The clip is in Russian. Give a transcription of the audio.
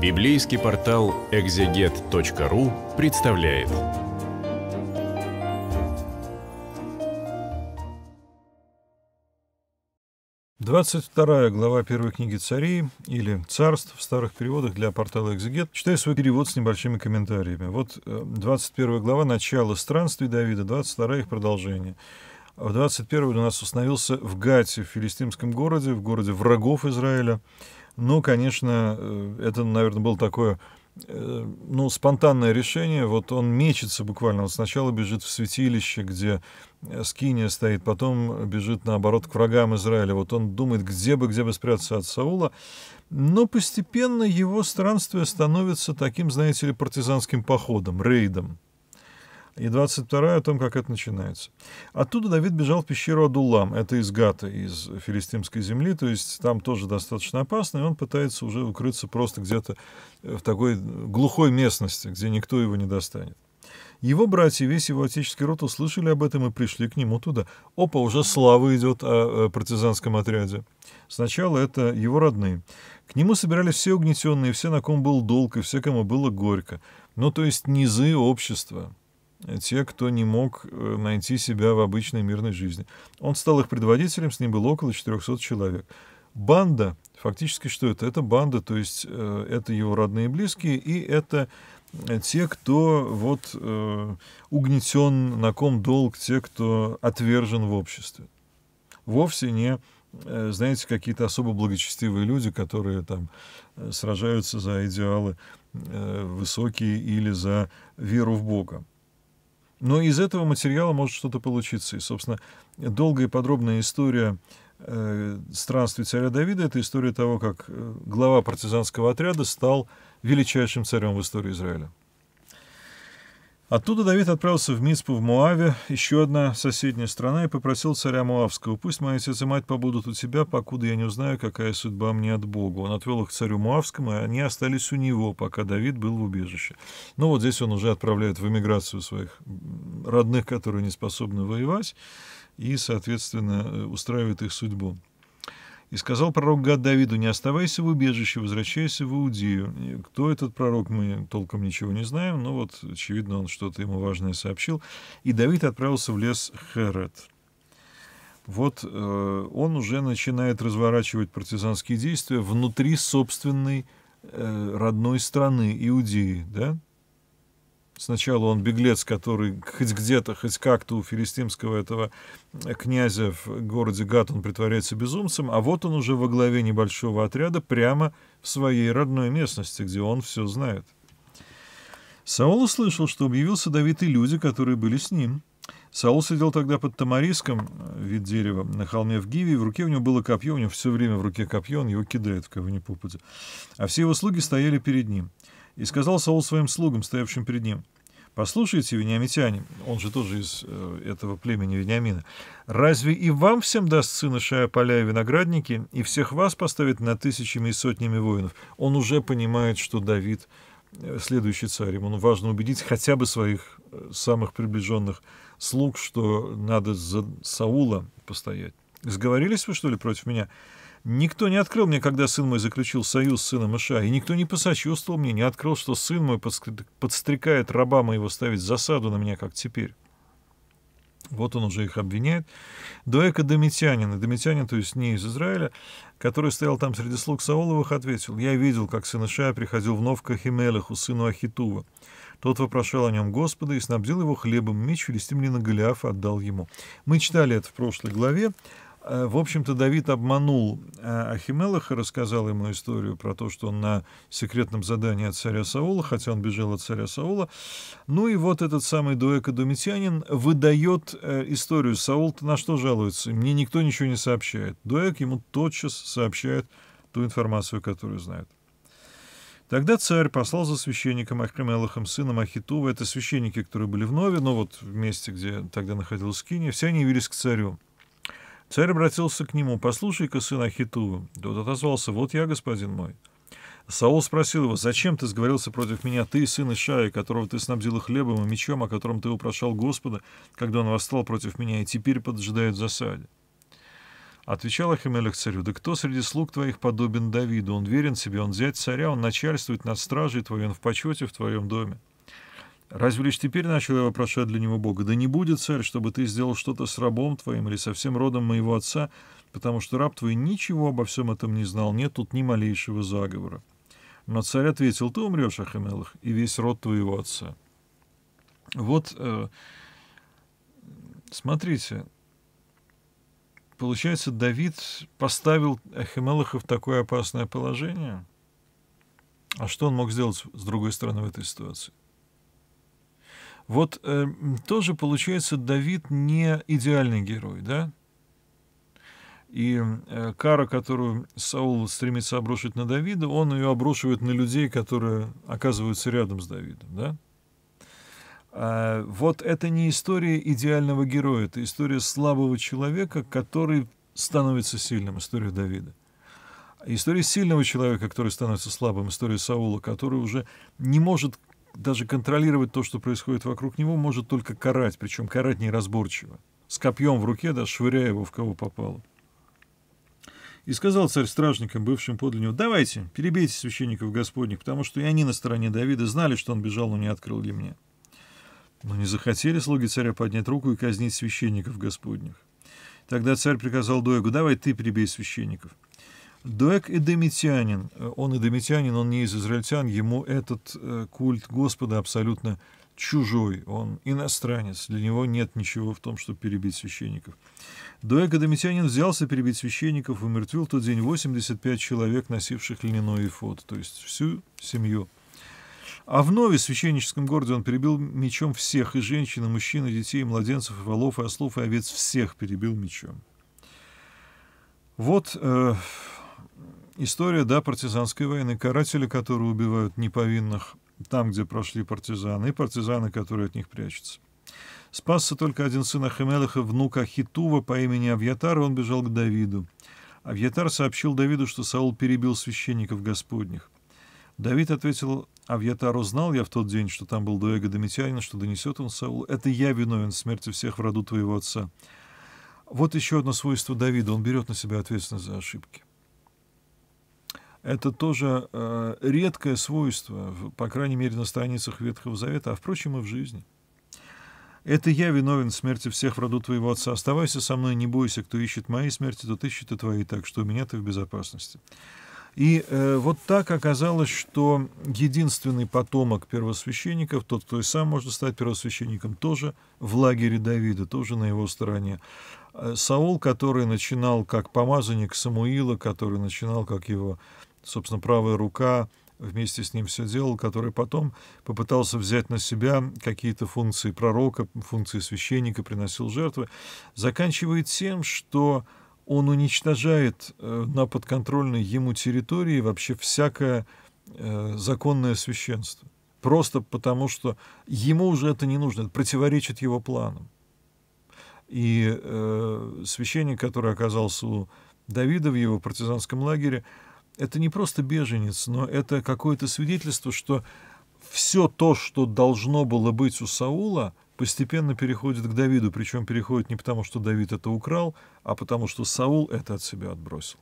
Библейский портал экзегет.ру представляет. Двадцать вторая глава первой книги царей или царств в старых переводах для портала Экзегет. Читаю свой перевод с небольшими комментариями. Вот 21 э, глава начало странствий Давида, 22 их продолжение. В 21 у нас установился в Гате, в филистимском городе, в городе врагов Израиля. Ну, конечно, э, это, наверное, было такое э, ну, спонтанное решение. Вот он мечется буквально. Он сначала бежит в святилище, где э, скиния стоит, потом бежит, наоборот, к врагам Израиля. Вот он думает, где бы, где бы спрятаться от Саула. Но постепенно его странствие становится таким, знаете ли, партизанским походом, рейдом. И 22 о том, как это начинается. Оттуда Давид бежал в пещеру Адулам, это из Гата, из филистимской земли, то есть там тоже достаточно опасно, и он пытается уже укрыться просто где-то в такой глухой местности, где никто его не достанет. Его братья, весь его отеческий род услышали об этом и пришли к нему туда. Опа, уже слава идет о партизанском отряде. Сначала это его родные. К нему собирались все угнетенные, все, на ком был долг, и все, кому было горько. Ну, то есть низы общества те, кто не мог э, найти себя в обычной мирной жизни. Он стал их предводителем, с ним было около 400 человек. Банда, фактически что это? Это банда, то есть э, это его родные и близкие, и это э, те, кто вот угнетен, на ком долг, те, кто отвержен в обществе. Вовсе не, знаете, какие-то особо благочестивые люди, которые там сражаются за идеалы высокие или за веру в Бога. Но из этого материала может что-то получиться. И, собственно, долгая и подробная история э, странствий царя Давида — это история того, как э, глава партизанского отряда стал величайшим царем в истории Израиля. Оттуда Давид отправился в Мицпу в Муаве, еще одна соседняя страна, и попросил царя Муавского, «Пусть мои отец и мать побудут у тебя, покуда я не узнаю, какая судьба мне от Бога». Он отвел их к царю Муавскому, и они остались у него, пока Давид был в убежище. Ну вот здесь он уже отправляет в эмиграцию своих родных, которые не способны воевать, и, соответственно, устраивает их судьбу. И сказал пророк Гад Давиду, не оставайся в убежище, возвращайся в Иудею. И кто этот пророк, мы толком ничего не знаем, но вот, очевидно, он что-то ему важное сообщил. И Давид отправился в лес Херет. Вот э, он уже начинает разворачивать партизанские действия внутри собственной э, родной страны, Иудеи, да? Сначала он беглец, который хоть где-то, хоть как-то у филистимского этого князя в городе Гат он притворяется безумцем, а вот он уже во главе небольшого отряда прямо в своей родной местности, где он все знает. Саул услышал, что объявился Давид и люди, которые были с ним. Саул сидел тогда под тамариском, вид дерева, на холме в Гиве, и в руке у него было копье, у него все время в руке копье, он его кидает в кого ни попадя. А все его слуги стояли перед ним. И сказал Саул своим слугам, стоявшим перед ним, «Послушайте, вениамитяне, он же тоже из э, этого племени Вениамина, разве и вам всем даст сын Ишая поля и виноградники, и всех вас поставит на тысячами и сотнями воинов?» Он уже понимает, что Давид э, следующий царь. Ему важно убедить хотя бы своих э, самых приближенных слуг, что надо за Саула постоять. «Сговорились вы, что ли, против меня?» Никто не открыл мне, когда сын мой заключил союз с сыном Иша, и никто не посочувствовал мне, не открыл, что сын мой подстрекает раба моего ставить засаду на меня, как теперь. Вот он уже их обвиняет. Дуэка Домитянин, и Домитянин, то есть не из Израиля, который стоял там среди слуг Сауловых, ответил, «Я видел, как сын Иша приходил в к Ахимелеху, сыну Ахитува. Тот вопрошал о нем Господа и снабдил его хлебом, меч филистимлина Голиафа отдал ему». Мы читали это в прошлой главе. Э, в общем-то, Давид обманул э, Ахимелаха, рассказал ему историю про то, что он на секретном задании от царя Саула, хотя он бежал от царя Саула. Ну и вот этот самый Дуэка Думитянин выдает э, историю. Саул на что жалуется? Мне никто ничего не сообщает. Дуэк ему тотчас сообщает ту информацию, которую знает. Тогда царь послал за священником Ахимелахом, сыном Ахитува. Это священники, которые были в Нове, но вот в месте, где тогда находилась Киния. Все они явились к царю. Царь обратился к нему, «Послушай-ка, сын Ахитува». Тот отозвался, «Вот я, господин мой». Саул спросил его, «Зачем ты сговорился против меня, ты, сын Ишая, которого ты снабдил хлебом и мечом, о котором ты упрошал Господа, когда он восстал против меня и теперь поджидает в засаде?» Отвечал Ахимелех царю, да кто среди слуг твоих подобен Давиду? Он верен себе, он взять царя, он начальствует над стражей твоей, он в почете в твоем доме. Разве лишь теперь начал я вопрошать для него Бога? Да не будет, царь, чтобы ты сделал что-то с рабом твоим или со всем родом моего отца, потому что раб твой ничего обо всем этом не знал, нет тут ни малейшего заговора. Но царь ответил, ты умрешь, Ахамелах, и весь род твоего отца. Вот, э, смотрите, получается, Давид поставил Ахимелаха в такое опасное положение. А что он мог сделать с другой стороны в этой ситуации? Вот э, тоже получается Давид не идеальный герой, да? И э, кара, которую Саул стремится обрушить на Давида, он ее обрушивает на людей, которые оказываются рядом с Давидом, да? А, вот это не история идеального героя, это история слабого человека, который становится сильным, история Давида. История сильного человека, который становится слабым, история Саула, который уже не может даже контролировать то, что происходит вокруг него, может только карать, причем карать неразборчиво, с копьем в руке, да, швыряя его в кого попало. И сказал царь стражникам, бывшим подле него, давайте, перебейте священников господних, потому что и они на стороне Давида знали, что он бежал, но не открыл ли мне. Но не захотели слуги царя поднять руку и казнить священников господних. Тогда царь приказал Доегу, давай ты перебей священников. Дуэк эдемитянин. Он эдемитянин, он не из израильтян, ему этот э, культ Господа абсолютно чужой, он иностранец, для него нет ничего в том, чтобы перебить священников. Дуэк эдемитянин взялся перебить священников и умертвил тот день 85 человек, носивших льняной эфод, то есть всю семью. А в Нове, священническом городе, он перебил мечом всех, и женщин, и мужчин, и детей, и младенцев, и волов, и ослов, и овец, всех перебил мечом. Вот э, история, да, партизанской войны, каратели, которые убивают неповинных там, где прошли партизаны, и партизаны, которые от них прячутся. Спасся только один сын Ахимелаха, внук Ахитува по имени Авьятар, он бежал к Давиду. Авьятар сообщил Давиду, что Саул перебил священников Господних. Давид ответил Авьятару, знал я в тот день, что там был Дуэга Домитянин, что донесет он Саул. Это я виновен в смерти всех в роду твоего отца. Вот еще одно свойство Давида. Он берет на себя ответственность за ошибки это тоже э, редкое свойство, по крайней мере, на страницах Ветхого Завета, а, впрочем, и в жизни. Это я виновен в смерти всех в роду твоего отца. Оставайся со мной, не бойся, кто ищет моей смерти, тот ищет и твоей, так что у меня ты в безопасности. И э, вот так оказалось, что единственный потомок первосвященников, тот, кто и сам может стать первосвященником, тоже в лагере Давида, тоже на его стороне. Э, Саул, который начинал как помазанник Самуила, который начинал как его собственно, правая рука вместе с ним все делал, который потом попытался взять на себя какие-то функции пророка, функции священника, приносил жертвы, заканчивает тем, что он уничтожает э, на подконтрольной ему территории вообще всякое э, законное священство. Просто потому, что ему уже это не нужно, это противоречит его планам. И э, священник, который оказался у Давида в его партизанском лагере, это не просто беженец, но это какое-то свидетельство, что все то, что должно было быть у Саула, постепенно переходит к Давиду, причем переходит не потому, что Давид это украл, а потому что Саул это от себя отбросил.